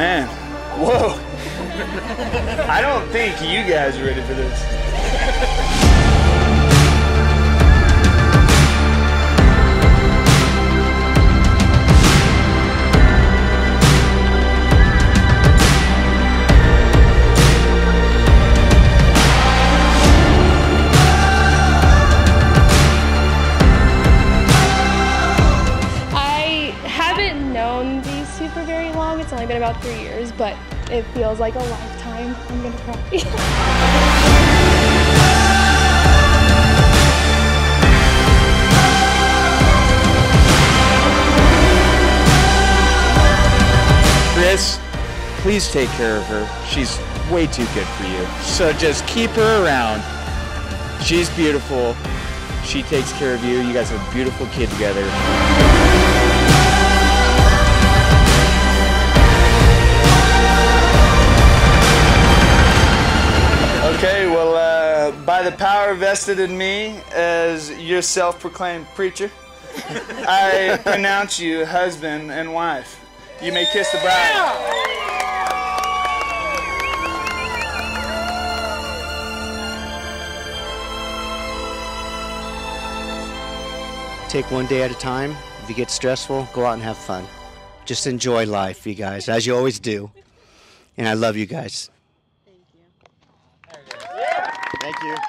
man. Whoa. I don't think you guys are ready for this. Very long. It's only been about three years, but it feels like a lifetime. I'm gonna cry. Chris, please take care of her. She's way too good for you. So just keep her around. She's beautiful. She takes care of you. You guys have a beautiful kid together. By the power vested in me as your self proclaimed preacher, I pronounce you husband and wife. You may kiss the bride. Take one day at a time. If you get stressful, go out and have fun. Just enjoy life, you guys, as you always do. And I love you guys. Thank you.